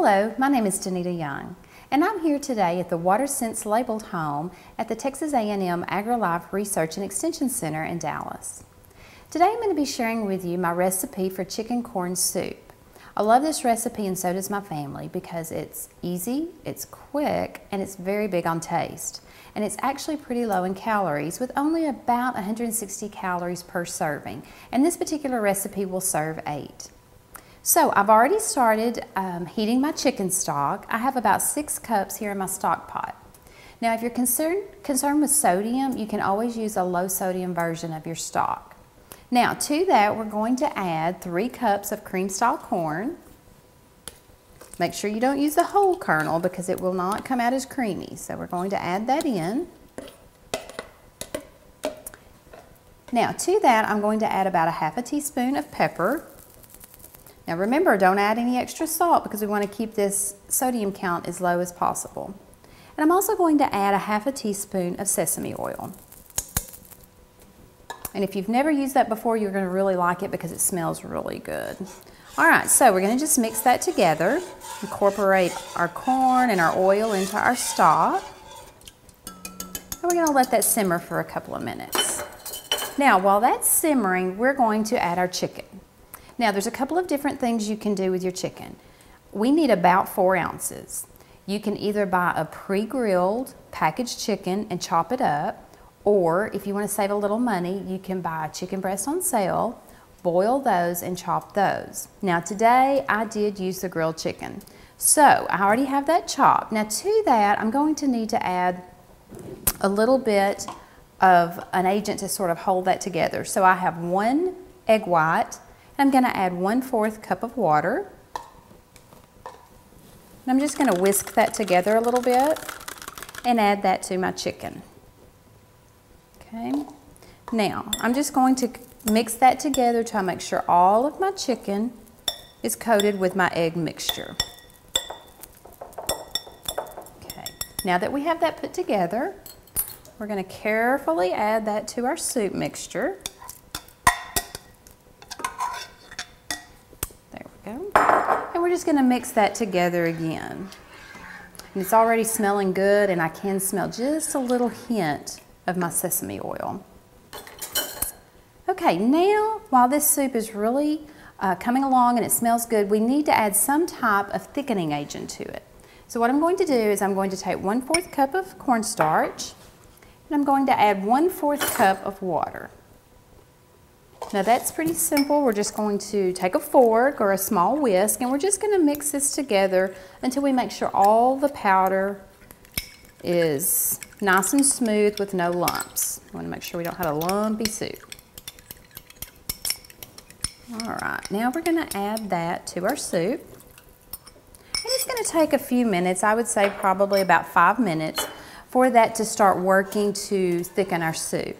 Hello, my name is Danita Young, and I'm here today at the WaterSense labeled home at the Texas A&M AgriLife Research and Extension Center in Dallas. Today I'm going to be sharing with you my recipe for chicken corn soup. I love this recipe and so does my family because it's easy, it's quick, and it's very big on taste. And it's actually pretty low in calories with only about 160 calories per serving. And this particular recipe will serve eight. So I've already started um, heating my chicken stock. I have about six cups here in my stock pot. Now if you're concerned, concerned with sodium, you can always use a low sodium version of your stock. Now to that we're going to add three cups of cream style corn. Make sure you don't use the whole kernel because it will not come out as creamy. So we're going to add that in. Now to that I'm going to add about a half a teaspoon of pepper. Now remember, don't add any extra salt because we want to keep this sodium count as low as possible. And I'm also going to add a half a teaspoon of sesame oil. And if you've never used that before, you're going to really like it because it smells really good. All right, so we're going to just mix that together, incorporate our corn and our oil into our stock. And we're going to let that simmer for a couple of minutes. Now, while that's simmering, we're going to add our chicken. Now there's a couple of different things you can do with your chicken. We need about four ounces. You can either buy a pre-grilled packaged chicken and chop it up, or if you want to save a little money, you can buy chicken breasts on sale, boil those and chop those. Now today I did use the grilled chicken. So I already have that chopped. Now to that I'm going to need to add a little bit of an agent to sort of hold that together. So I have one egg white, I'm going to add 1 4th cup of water. And I'm just going to whisk that together a little bit and add that to my chicken. Okay. Now, I'm just going to mix that together to make sure all of my chicken is coated with my egg mixture. Okay. Now that we have that put together, we're going to carefully add that to our soup mixture. And we're just gonna mix that together again. And it's already smelling good and I can smell just a little hint of my sesame oil. Okay, now while this soup is really uh, coming along and it smells good, we need to add some type of thickening agent to it. So what I'm going to do is I'm going to take 1 4th cup of cornstarch and I'm going to add 1 4th cup of water. Now that's pretty simple. We're just going to take a fork or a small whisk and we're just going to mix this together until we make sure all the powder is nice and smooth with no lumps. We want to make sure we don't have a lumpy soup. All right, now we're going to add that to our soup. And it's going to take a few minutes, I would say probably about five minutes, for that to start working to thicken our soup.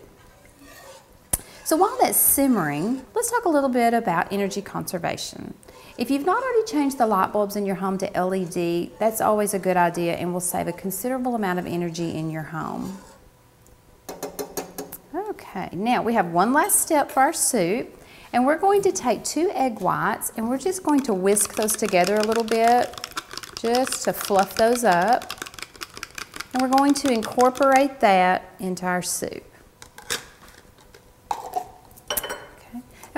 So while that's simmering, let's talk a little bit about energy conservation. If you've not already changed the light bulbs in your home to LED, that's always a good idea and will save a considerable amount of energy in your home. Okay, now we have one last step for our soup and we're going to take two egg whites and we're just going to whisk those together a little bit just to fluff those up. And we're going to incorporate that into our soup.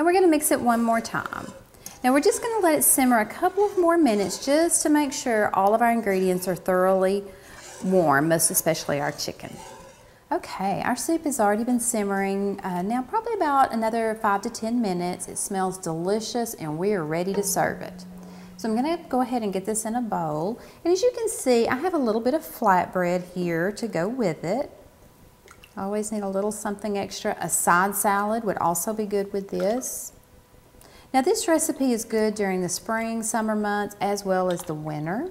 And we're going to mix it one more time. Now we're just going to let it simmer a couple of more minutes just to make sure all of our ingredients are thoroughly warm, most especially our chicken. Okay, our soup has already been simmering uh, now probably about another five to 10 minutes. It smells delicious and we are ready to serve it. So I'm going to go ahead and get this in a bowl. And as you can see, I have a little bit of flatbread here to go with it. Always need a little something extra. A side salad would also be good with this. Now this recipe is good during the spring, summer months, as well as the winter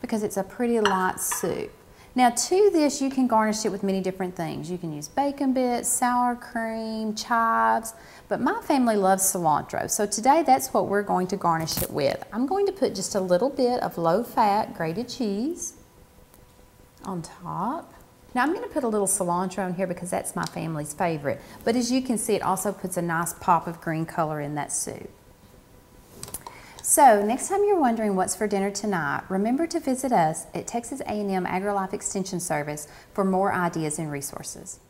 because it's a pretty light soup. Now to this, you can garnish it with many different things. You can use bacon bits, sour cream, chives, but my family loves cilantro. So today that's what we're going to garnish it with. I'm going to put just a little bit of low-fat grated cheese on top. Now I'm going to put a little cilantro in here because that's my family's favorite. But as you can see, it also puts a nice pop of green color in that soup. So next time you're wondering what's for dinner tonight, remember to visit us at Texas A&M AgriLife Extension Service for more ideas and resources.